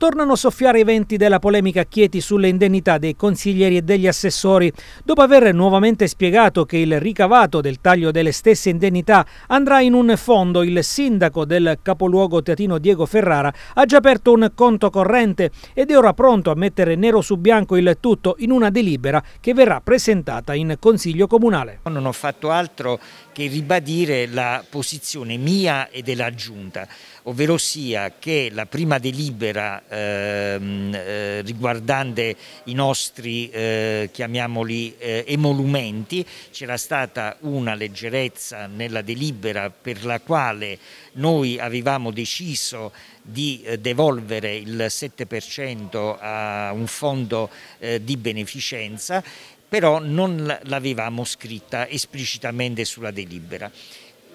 Tornano a soffiare i venti della polemica Chieti sulle indennità dei consiglieri e degli assessori. Dopo aver nuovamente spiegato che il ricavato del taglio delle stesse indennità andrà in un fondo, il sindaco del capoluogo teatino Diego Ferrara ha già aperto un conto corrente ed è ora pronto a mettere nero su bianco il tutto in una delibera che verrà presentata in Consiglio Comunale. Non ho fatto altro che ribadire la posizione mia e della Giunta, ovvero sia che la prima delibera ehm, eh, riguardante i nostri, eh, chiamiamoli, eh, emolumenti, c'era stata una leggerezza nella delibera per la quale noi avevamo deciso di devolvere il 7% a un fondo di beneficenza però non l'avevamo scritta esplicitamente sulla delibera.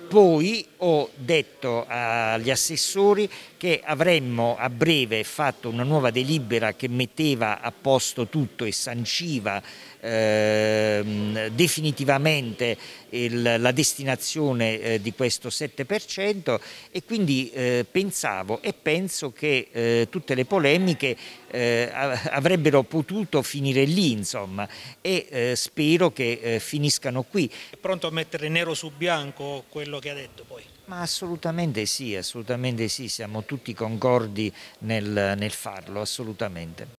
Poi ho detto agli assessori che avremmo a breve fatto una nuova delibera che metteva a posto tutto e sanciva eh, definitivamente il, la destinazione eh, di questo 7% e quindi eh, pensavo e penso che eh, tutte le polemiche eh, avrebbero potuto finire lì insomma e eh, spero che finiscano qui. È pronto a mettere nero su bianco quello che ha detto poi? Ma assolutamente sì, assolutamente sì, siamo tutti concordi nel, nel farlo, assolutamente.